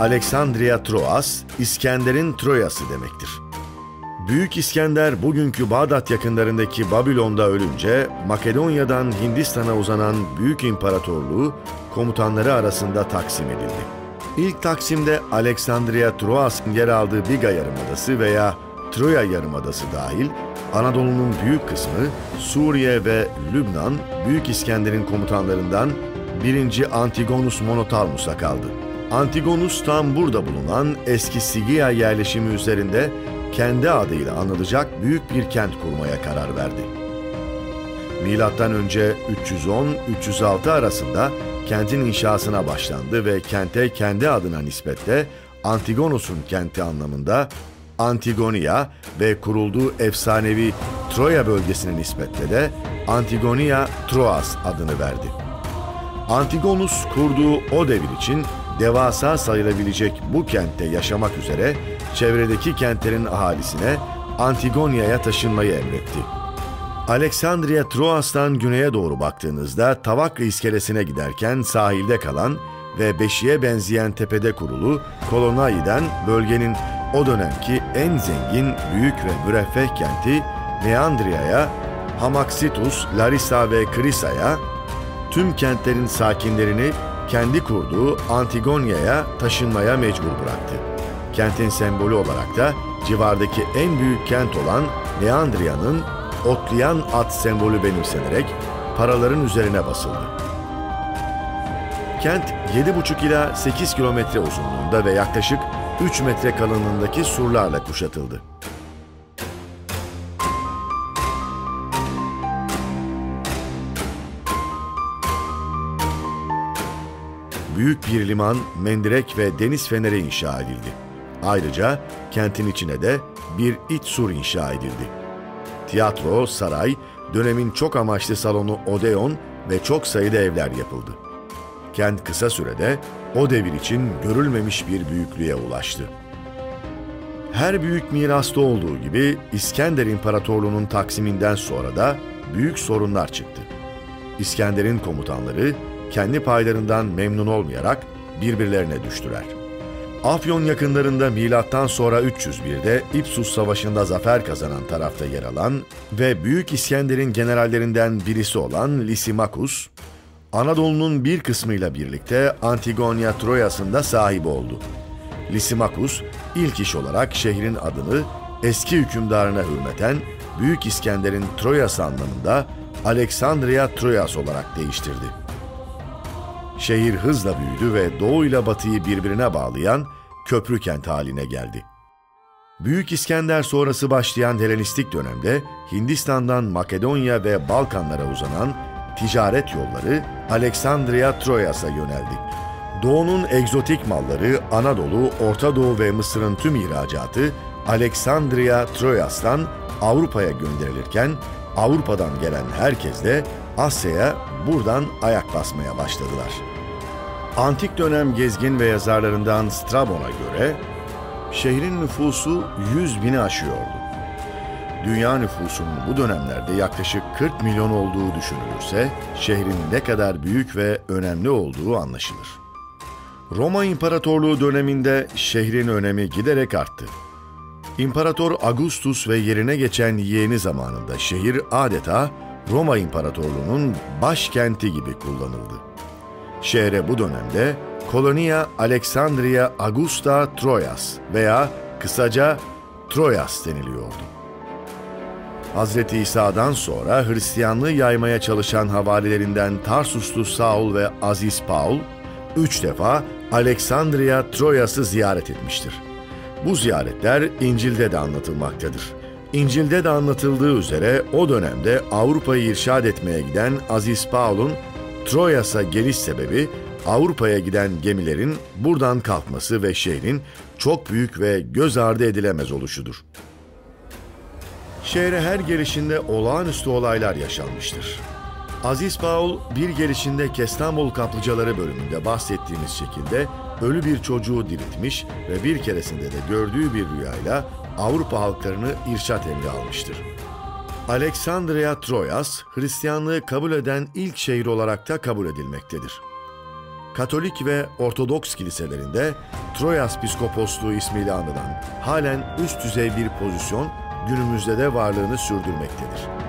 Alexandria Troas, İskender'in Troyası demektir. Büyük İskender bugünkü Bağdat yakınlarındaki Babilon'da ölünce Makedonya'dan Hindistan'a uzanan Büyük İmparatorluğu komutanları arasında taksim edildi. İlk taksimde Alexandria Troas'ın yer aldığı Biga Yarımadası veya Troya Yarımadası dahil Anadolu'nun büyük kısmı Suriye ve Lübnan Büyük İskender'in komutanlarından 1. Antigonus Monotalmus'a kaldı. Antigonus tam burada bulunan eski Sigia yerleşimi üzerinde kendi adıyla anılacak büyük bir kent kurmaya karar verdi. Milattan önce 310-306 arasında kentin inşasına başlandı ve kente kendi adına nispetle Antigonus'un kenti anlamında Antigonia ve kurulduğu efsanevi Troya bölgesine nispetle de Antigonia Troas adını verdi. Antigonus kurduğu o devir için devasa sayılabilecek bu kentte yaşamak üzere çevredeki kentlerin ahalisine Antigonia'ya taşınmayı emretti. Alexandria Troas'tan güneye doğru baktığınızda Tavaklı iskelesine giderken sahilde kalan ve beşiğe benzeyen tepede kurulu Kolonai'den bölgenin o dönemki en zengin, büyük ve müreffeh kenti Meandria'ya, Hamaxitus, Larissa ve Krisa'ya, tüm kentlerin sakinlerini kendi kurduğu Antigonia'ya taşınmaya mecbur bıraktı. Kentin sembolü olarak da civardaki en büyük kent olan Meandria'nın otlayan at sembolü benimsenerek paraların üzerine basıldı. Kent 7,5 ila 8 kilometre uzunluğunda ve yaklaşık 3 metre kalınlığındaki surlarla kuşatıldı. Büyük bir liman, mendirek ve deniz feneri inşa edildi. Ayrıca kentin içine de bir iç sur inşa edildi. Tiyatro, saray, dönemin çok amaçlı salonu Odeon ve çok sayıda evler yapıldı. Kent kısa sürede o devir için görülmemiş bir büyüklüğe ulaştı. Her büyük mirasta olduğu gibi İskender İmparatorluğu'nun taksiminden sonra da büyük sorunlar çıktı. İskender'in komutanları kendi paylarından memnun olmayarak birbirlerine düştüler. Afyon yakınlarında milattan sonra 301'de İpsus Savaşı'nda zafer kazanan tarafta yer alan ve Büyük İskender'in generallerinden birisi olan Lysimachus, Anadolu'nun bir kısmıyla birlikte Antigonia Troyası'nda sahibi oldu. Lysimachus ilk iş olarak şehrin adını eski hükümdarına hürmeten Büyük İskender'in Troyası anlamında Alexandria Troyas olarak değiştirdi. Şehir hızla büyüdü ve doğu ile batıyı birbirine bağlayan köprü kent haline geldi. Büyük İskender sonrası başlayan Helenistik dönemde Hindistan'dan Makedonya ve Balkanlara uzanan ticaret yolları Aleksandria Troyas'a yöneldi. Doğu'nun egzotik malları Anadolu, Orta Doğu ve Mısır'ın tüm ihracatı Aleksandria Troyas'tan Avrupa'ya gönderilirken Avrupa'dan gelen herkes de Asya'ya buradan ayak basmaya başladılar. Antik dönem gezgin ve yazarlarından Strabon'a göre şehrin nüfusu 100 bini aşıyordu. Dünya nüfusunun bu dönemlerde yaklaşık 40 milyon olduğu düşünülürse şehrin ne kadar büyük ve önemli olduğu anlaşılır. Roma İmparatorluğu döneminde şehrin önemi giderek arttı. İmparator Augustus ve yerine geçen yeğeni zamanında şehir adeta Roma İmparatorluğu'nun başkenti gibi kullanıldı. Şehre bu dönemde Kolonia Alexandria Augusta Troyas veya kısaca Troyas deniliyordu. Hz. İsa'dan sonra Hristiyanlığı yaymaya çalışan havalilerinden Tarsuslu Saul ve Aziz Paul, üç defa Alexandria Troyas'ı ziyaret etmiştir. Bu ziyaretler İncil'de de anlatılmaktadır. İncil'de de anlatıldığı üzere o dönemde Avrupa'yı irşad etmeye giden Aziz Paul'un Troyas'a geliş sebebi Avrupa'ya giden gemilerin buradan kalkması ve şehrin çok büyük ve göz ardı edilemez oluşudur. Şehre her gelişinde olağanüstü olaylar yaşanmıştır. Aziz Paul bir gelişinde Kestanbol kaplıcaları bölümünde bahsettiğimiz şekilde ölü bir çocuğu diriltmiş ve bir keresinde de gördüğü bir rüyayla Avrupa halklarını irşat emri almıştır. Alexandria Troyas, Hristiyanlığı kabul eden ilk şehir olarak da kabul edilmektedir. Katolik ve Ortodoks kiliselerinde Troyas Piskoposluğu ismiyle anılan halen üst düzey bir pozisyon günümüzde de varlığını sürdürmektedir.